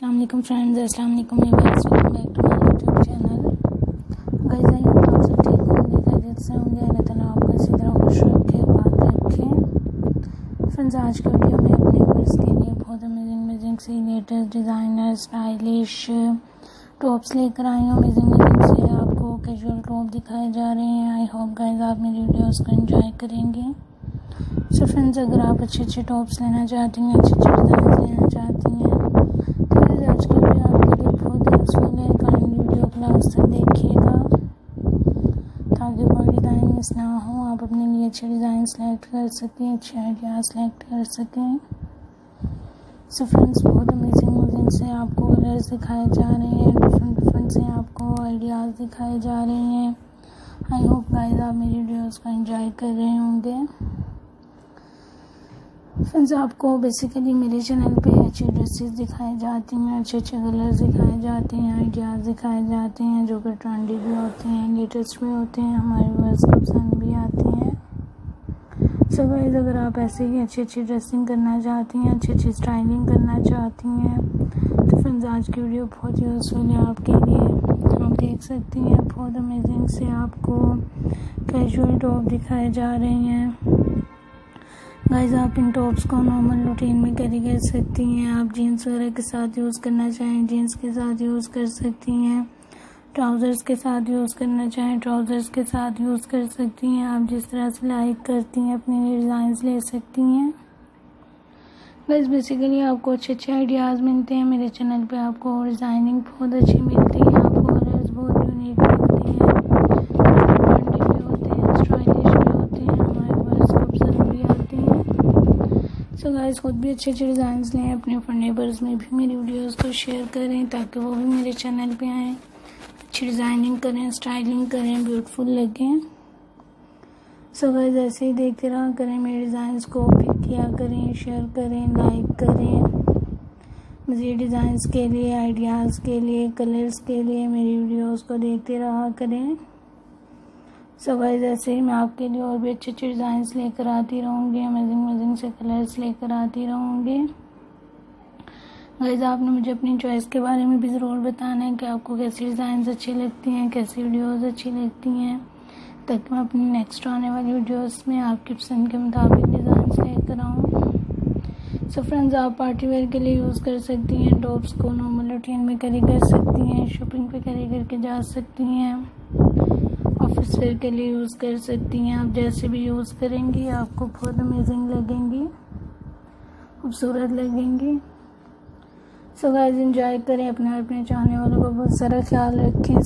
अस्सलाम वालेकुम फ्रेंड्स, अस्सलाम वालेकुम welcome back to my YouTube channel guys I hope आप सब ठीक होंगे, खैरियत से होंगे। अल्लाह ताला आपको इसी तरह खुश रखे बात रखे। फ्रेंड्स, आज के वीडियो में अपने वर्स के लिए बहुत अमेजिंग अमेजिंग सी लेटेस्ट डिज़ाइनर स्टाइलिश टॉप्स लेकर आई हूँ। अमेजिंग अमेजिंग से आपको कैजुअल टॉप दिखाए जा रहे हैं। आई होप गाइज़ आप मेरी वीडियोज़ को इन्जॉय करेंगे। सो फ्रेंड्स अगर आप अच्छे अच्छे टॉप्स लेना चाहती हैं अच्छे अच्छे डिज़ाइन लेना चाहती हैं आज की वीडियो आपके लिए बहुत ही यूजफुल है काइंडली वीडियो को लास्ट तक देखिएगा ताकि कोई डिज़ाइन मिस ना हो आप अपने लिए अच्छे डिज़ाइन सेलेक्ट कर सकें, अच्छे आइडिया सेलेक्ट कर सकें। सो फ्रेंड्स बहुत अमेजिंग अमेजिंग से आपको कलर्स दिखाए जा रहे हैं डिफरेंट डिफरेंट से आपको आइडियाज़ दिखाए जा रहे हैं। आई होप गाइस आप मेरी वीडियोस को एंजॉय कर रहे होंगे। फ्रेंड्स, आपको बेसिकली मेरे चैनल पे अच्छी ड्रेसेस दिखाई जाती हैं, अच्छे अच्छे कलर्स दिखाए जाते हैं आइडियाज़ दिखाए जाते हैं, जो कि ट्रेंडी भी होते हैं लेटेस्ट भी होते हैं, हमारे वर्स को पसंद भी आते हैं। सो गाइस अगर आप ऐसे ही अच्छी अच्छी ड्रेसिंग करना चाहती हैं, अच्छी अच्छी स्टाइलिंग करना चाहती हैं तो फ्रेंड्स आज की वीडियो बहुत यूज़फुल है आपके लिए। आप देख सकती हैं, बहुत अमेजिंग से आपको कैजुअल टॉप दिखाए जा रहे हैं। गाइस आप इन टॉप्स को नॉर्मल रूटीन में कैरी कर सकती हैं। आप जीन्स वगैरह के साथ यूज़ करना चाहें जीन्स के साथ यूज़ कर सकती हैं। ट्राउज़र्स के साथ यूज़ करना चाहें ट्राउज़र्स के साथ यूज़ कर सकती हैं। आप जिस तरह से लाइक करती हैं, अपने डिज़ाइंस ले सकती हैं। बस बेसिकली आपको अच्छे अच्छे आइडियाज़ मिलते हैं। मेरे चैनल पे आपको डिज़ाइनिंग बहुत अच्छी मिलती है। आपको कलर्स बहुत यूनिक मिलते हैं सो गाइस खुद भी अच्छे अच्छे डिज़ाइन लें, अपने नेबर्स में भी मेरी वीडियोस को शेयर करें ताकि वो भी मेरे चैनल पे आएँ। अच्छी डिज़ाइनिंग करें स्टाइलिंग करें ब्यूटीफुल लगें। सो गाइस ऐसे ही देखते रहा करें मेरे डिज़ाइंस को पिक किया करें शेयर करें लाइक करें। मज़ीद डिज़ाइंस के लिए आइडियाज़ के लिए कलर्स के लिए मेरी वीडियोस को देखते रहा करें। सो गाइस ऐसे ही मैं आपके लिए और भी अच्छे अच्छे डिज़ाइंस लेकर आती रहूँगी अमेजिंग अमेजिंग से कलर्स लेकर आती रहूँगी। गाइस आपने मुझे अपनी चॉइस के बारे में भी ज़रूर बताना है कि आपको कैसी डिज़ाइन अच्छी लगती हैं, कैसी वीडियोज़ अच्छी लगती हैं। ताकि मैं अपनी नेक्स्ट आने वाली वीडियोस में आपकी पसंद के मुताबिक डिज़ाइन लेकर आऊँ। सो फ्रेंड्स आप पार्टी वेयर के लिए यूज़ कर सकती हैं टॉप्स को नॉर्मल रूटीन में कैरी कर सकती हैं शॉपिंग पे कैरी करके जा सकती हैं। ऑफ़िस वेयर के लिए यूज़ कर सकती हैं। आप जैसे भी यूज़ करेंगी, आपको बहुत अमेजिंग लगेंगी, खूबसूरत लगेंगी। सो गाइस एंजॉय करें अपने अपने चाहने वालों का बहुत सारा ख्याल रखें।